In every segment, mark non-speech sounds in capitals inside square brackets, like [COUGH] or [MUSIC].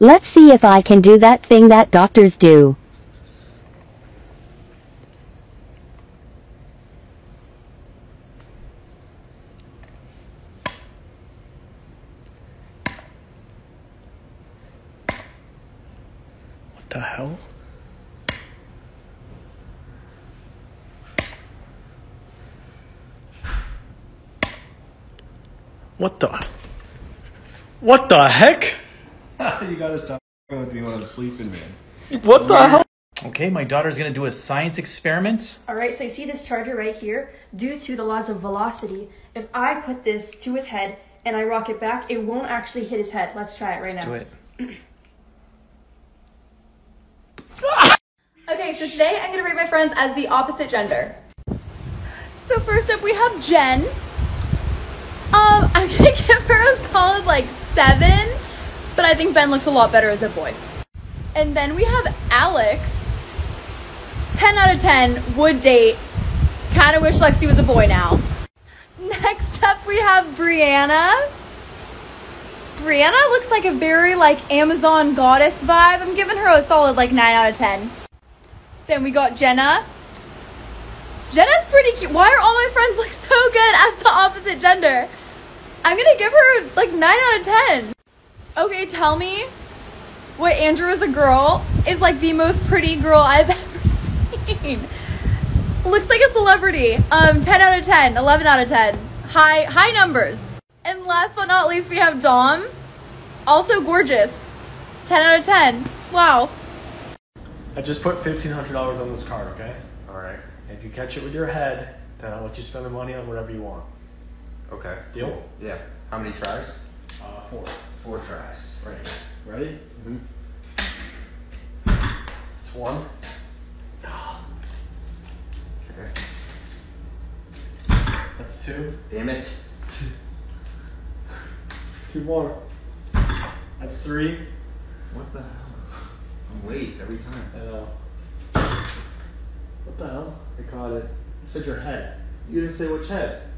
Let's see if I can do that thing that doctors do. What the hell? What the? What the heck? [LAUGHS] you gotta stop with me when I'm sleeping, man. What the hell? Okay, my daughter's gonna do a science experiment. All right, so you see this charger right here? Due to the laws of velocity, if I put this to his head and I rock it back, it won't actually hit his head. Let's try it right now. Do it. [COUGHS] Okay, so today I'm gonna rate my friends as the opposite gender. So first up we have Jen. Um, [LAUGHS] I'm gonna give her a solid like seven, but I think Ben looks a lot better as a boy. And then we have Alex. 10 out of 10, would date. Kinda wish Lexi was a boy now. Next up we have Brianna. Brianna looks like a very like Amazon goddess vibe. I'm giving her a solid like 9 out of 10. Then we got Jenna. Jenna's pretty cute. Why are all my friends look so good as the opposite gender? I'm gonna give her like 9 out of 10. Okay, tell me what Andrew as a girl is like the most pretty girl I've [LAUGHS] ever seen. Looks like a celebrity. Um, 10 out of 10, 11 out of 10. High, high numbers. And last but not least, we have Dom. Also gorgeous. 10 out of 10. Wow. I just put fifteen hundred dollars on this card, okay? Alright. If you catch it with your head, then I'll let you spend the money on whatever you want. Okay. Deal? Cool. Yeah. How many tries? Uh, four. Four tries. Right. Ready? Mm-hmm. It's one. Okay. That's two. Damn it. [LAUGHS] Two more. That's three. What the hell? I'm late every time. I know. What the hell? I caught it. You said your head. You didn't say which head.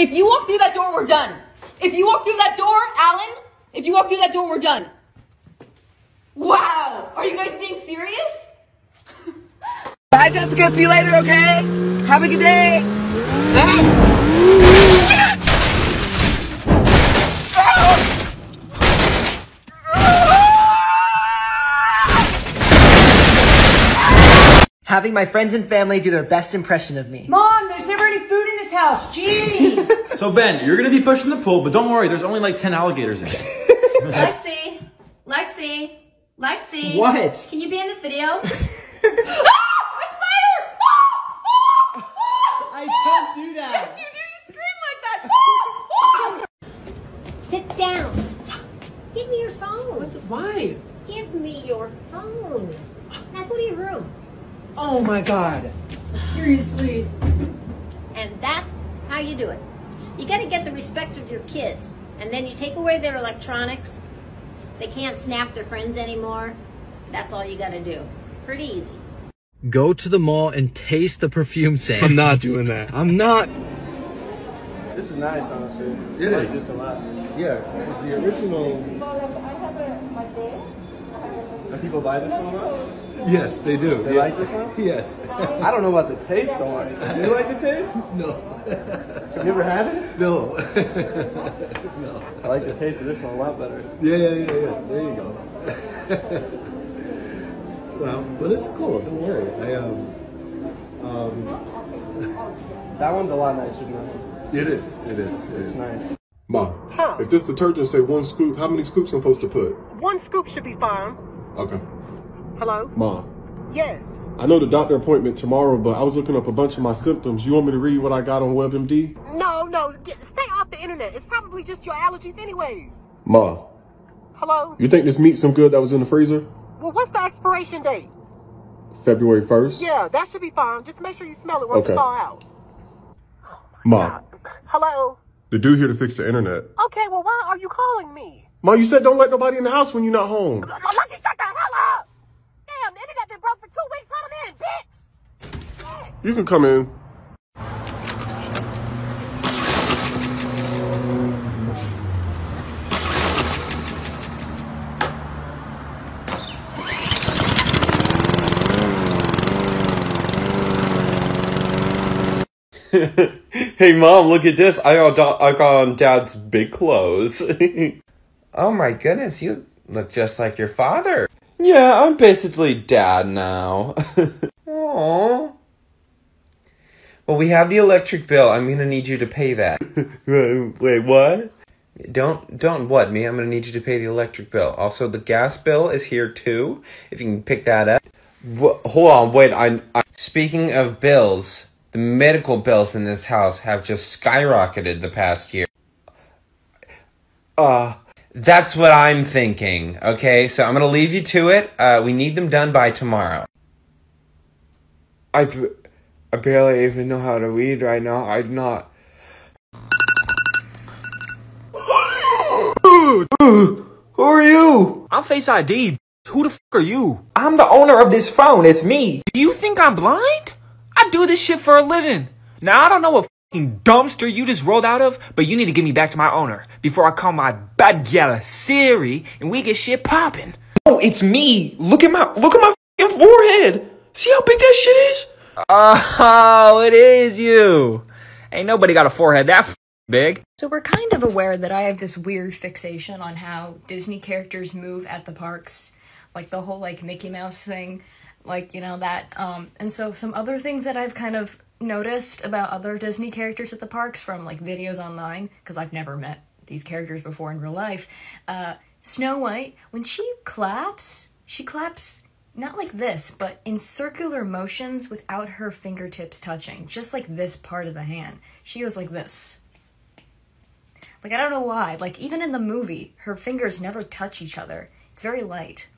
If you walk through that door, we're done. If you walk through that door, Alan, if you walk through that door, we're done. Wow. Are you guys being serious? [LAUGHS] Bye, Jessica. See you later, okay? Have a good day. [LAUGHS] Having my friends and family do their best impression of me. Mom, there's never any food in this house. Jeez. [LAUGHS] So Ben, you're gonna be pushing the pool, but don't worry, there's only like 10 alligators in it. [LAUGHS] Lexi, Lexi, Lexi. What? Can you be in this video? [LAUGHS] Ah! Ah! I can't do ah! that. Yes, You do, you scream like that. Sit down. Give me your phone. What? Why? Give me your phone. Now go to your room. Oh my god. Seriously. And that's how you do it. You got to get the respect of your kids. And then you take away their electronics. They can't snap their friends anymore. That's all you got to do. Pretty easy. Go to the mall and taste the perfume [LAUGHS] samples. I'm not doing that. I'm not. This is nice, honestly. It I like this a lot. Yeah, it's the original. Do people buy this one a lot? [LAUGHS] Yes, they do. They Yeah. like this one? [LAUGHS] Yes. I don't know about the taste though. Do you like the taste? no. [LAUGHS] Have you ever had it? No. No. I like the taste of this one a lot better. Yeah, yeah, yeah, yeah. There you go. well, but it's cool. Don't worry. I um. Um. That one's a lot nicer than that one. It is. It is. It It's is. nice. Ma, if this detergent say one scoop, how many scoops I'm supposed to put? One scoop should be fine. Okay. Hello? Ma, Yes. I know the doctor appointment tomorrow, but I was looking up a bunch of my symptoms. You want me to read what I got on WebMD? No, no. Get, stay off the internet. It's probably just your allergies, anyways. Ma, Hello? you think this meat's some good that was in the freezer? Well, what's the expiration date? February 1st? Yeah, that should be fine. Just make sure you smell it once Okay. you thaw out. Ma, oh, Hello? the dude here to fix the internet. Okay, well, why are you calling me? Ma, you said don't let nobody in the house when you're not home. Damn, the internet been broke for two weeks. Let him in, bitch. You can come in. [LAUGHS] hey mom, look at this. I got I got on dad's big clothes. [LAUGHS] Oh my goodness, you look just like your father. yeah, I'm basically dad now. [LAUGHS] Aww. Well, we have the electric bill. I'm gonna need you to pay that. [LAUGHS] Wait, what? Don't don't what me? I'm gonna need you to pay the electric bill. Also, the gas bill is here too. If you can pick that up. Wha hold on, wait. I, I Speaking of bills, the medical bills in this house have just skyrocketed the past year. uh That's what I'm thinking. Okay, so I'm gonna leave you to it. Uh, we need them done by tomorrow. I, b- I barely even know how to read right now. I'm not. Who are you? I'm Face ID. Who the f are you? I'm the owner of this phone. It's me. Do you think I'm blind? I do this shit for a living. Now I don't know what fing dumpster you just rolled out of, but you need to give me back to my owner before I call my bad gal Siri and we get shit popping. Oh, it's me. Look at my look at my fing forehead. See how big that shit is? Oh, it is you. Ain't nobody got a forehead that big. So we're kind of aware that I have this weird fixation on how Disney characters move at the parks, like the whole like Mickey Mouse thing, like you know that. Um, and so some other things that I've kind of noticed about other Disney characters at the parks from like videos online because I've never met these characters before in real life. Uh, Snow White when she claps, she claps not like this, but in circular motions without her fingertips touching, just like this part of the hand. She goes like this. Like I don't know why. Like even in the movie, her fingers never touch each other. It's very light.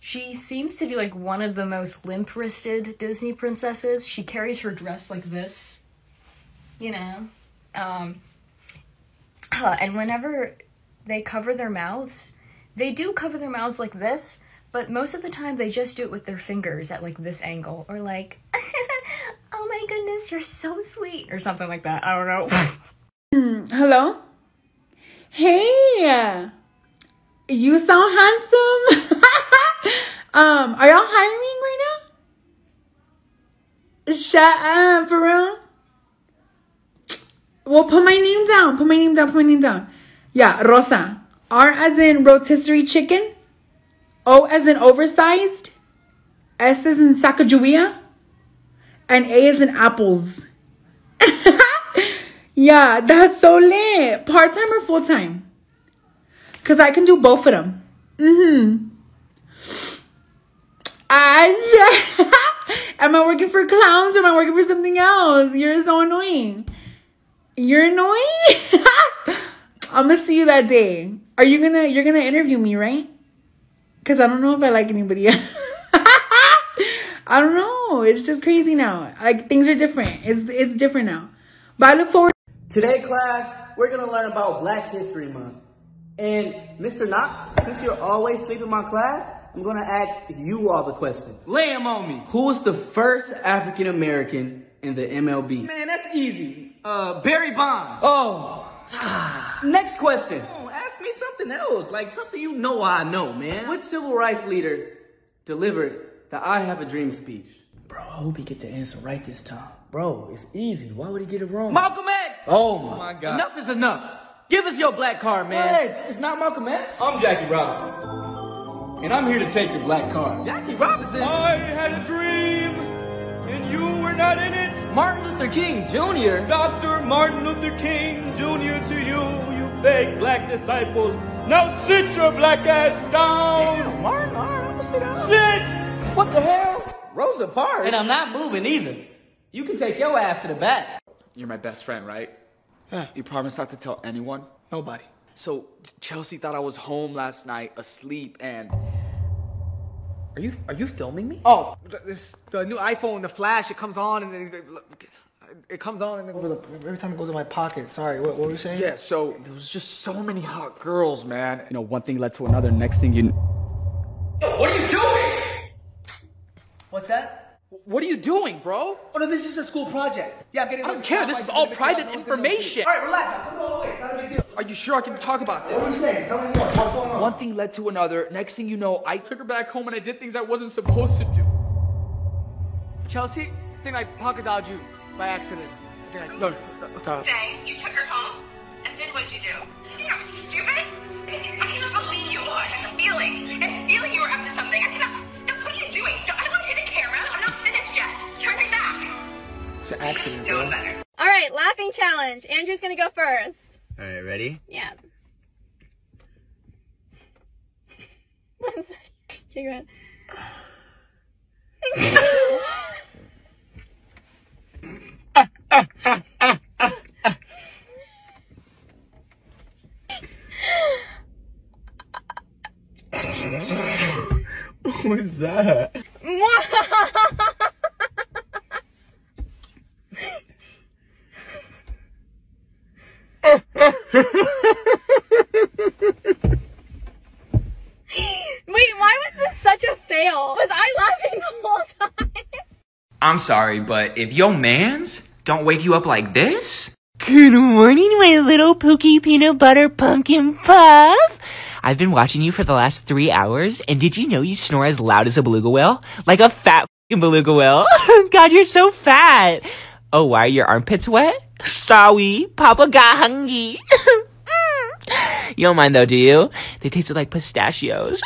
She seems to be like one of the most limp-wristed Disney princesses. She carries her dress like this. You know. Um [CLEARS THROAT] and whenever they cover their mouths, they do cover their mouths like this, but most of the time they just do it with their fingers at like this angle or like [LAUGHS] oh my goodness, you're so sweet or something like that. I don't know. [LAUGHS] Hello? Hey, you sound handsome. [LAUGHS] um, are y'all hiring right now? Shut up, for real. Well, put my name down. Put my name down. Put my name down. Yeah, Rosa. R as in rotisserie chicken. O as in oversized. S as in Sacagawea. And A as in apples. [LAUGHS] Yeah, that's so lit. Part time or full time? Cause I can do both of them. Mm-hmm. I [LAUGHS] am I working for clowns or am I working for something else? You're so annoying. You're annoying. [LAUGHS] I'm gonna see you that day. Are you gonna you're gonna interview me, right? Cause I don't know if I like anybody [LAUGHS] else. I don't know. It's just crazy now. Like things are different. It's it's different now. But I look forward. Today, class, we're gonna learn about Black History Month. And Mr. Knox, since you're always sleeping my class, I'm gonna ask you all the questions. Lay 'em on me. Who's the first African American in the MLB? Man, that's easy. Uh, Barry Bonds. Oh. Next question. Oh, ask me something else, like something you know I know, man. Which civil rights leader delivered the I Have a Dream speech? Bro, I hope he get the answer right this time. Bro, it's easy. Why would he get it wrong? Malcolm X. Oh my oh god. Enough is enough. Give us your black card, man. What? It's not Malcolm X. I'm Jackie Robinson, and I'm here to take your black card. Jackie Robinson. I had a dream, and you were not in it. Martin Luther King Jr. Dr. Martin Luther King Jr. to you, you fake black disciple. Now sit your black ass down. Damn, Martin, all right, I'm gonna sit down. Sit. What the hell? Rosa Parks. And I'm not moving either. You can take your ass to the back. You're my best friend, right? Yeah. You promise not to tell anyone? Nobody. So Chelsea thought I was home last night, asleep, and Are you are you filming me? oh, this the new iPhone, the flash, it comes on, and then it comes on and then Every time it goes in my pocket. Sorry, what, what were you saying? Yeah, so there was just so many hot girls, man. You know, one thing led to another. Next thing you. Yo, what are you doing? What's that? What are you doing, bro? Oh no, this is a school project. Yeah, I'm getting. I don't care. This is all private information. All right, relax. I'll put it all away. It's not a big deal. Are you sure I can talk about this? What are you saying? Tell me more. What's going on? One thing led to another. Next thing you know, I took her back home and I did things I wasn't supposed to do. Chelsea, I think I pocket dodged you by accident. I think I, no, no, no, no. Say, you took her home, and then what'd you do? You know, stupid? I cannot believe you. I had a feeling. I had a feeling you were up to something. I cannot. No, what are you doing? I don't want to see the camera. I'm not finished yet. Turn me back. It's an accident, Know bro. better. All right, laughing challenge. Andrew's gonna go first. All right, ready? Yeah. [LAUGHS] One second. Okay, go ahead. [LAUGHS] [LAUGHS] What was that? Wait, why was this such a fail? Was I laughing the whole time? I'm sorry, but if your mans don't wake you up like this, Good morning, my little pooky peanut butter pumpkin puff. I've been watching you for the last three hours, and did you know you snore as loud as a beluga whale? Like a fat fing beluga whale. [LAUGHS] God, you're so fat. Oh, why are your armpits wet? Sorry, Papa got hungry. [LAUGHS] you don't mind though, do you? They tasted like pistachios.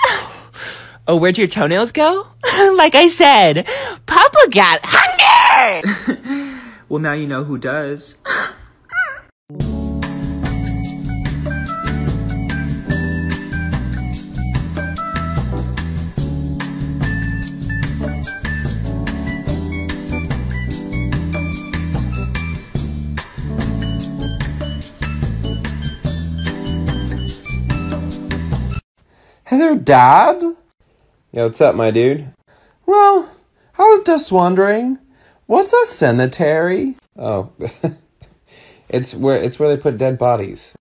Oh, where'd your toenails go? [LAUGHS] like I said, Papa got hungry! Well, now you know who does. Hey there, Dad. Yo, what's up, my dude? Well, I was just wondering, what's a cemetery? Oh, [LAUGHS] it's where it's where they put dead bodies.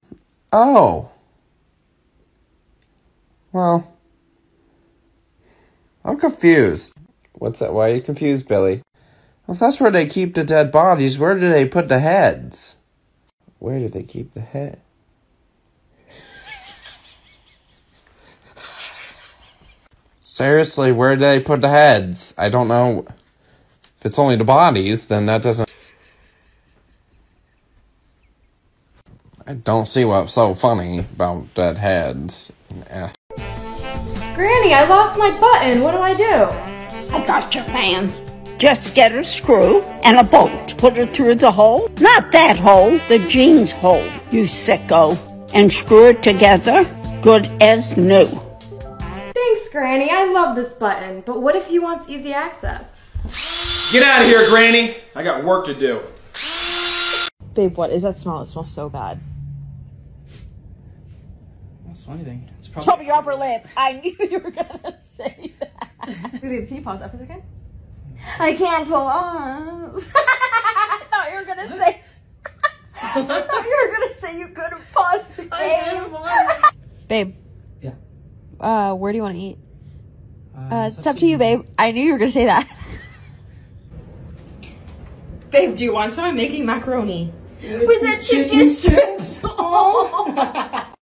Oh. Well, I'm confused. What's that? Why are you confused, Billy? Well, if that's where they keep the dead bodies, where do they put the heads? Where do they keep the head? [LAUGHS] Seriously, where do they put the heads? I don't know. If it's only the bodies, then that doesn't. I don't see what's so funny about dead heads. Eh. Granny, I lost my button. What do I do? I got your fan. Just get a screw and a bolt. Put it through the hole. Not that hole, the jeans hole, you sicko. And screw it together, good as new. Thanks, Granny. I love this button. But what if he wants easy access? Get out of here, Granny. I got work to do. Babe, what is that smell? It smells so bad. That's funny thing. It's It's probably your upper lip. I knew [LAUGHS] you were gonna say that. Babe, can you pause that for a second? I can't pause. [LAUGHS] I thought you were gonna say. [LAUGHS] I thought you were gonna say you couldn't pause the game. babe. Yeah. Uh, where do you want to eat? Uh, it's up to you, babe. I knew you were gonna say that. Babe, do you want some? I'm making macaroni with the chicken strips. Oh. [LAUGHS] [LAUGHS]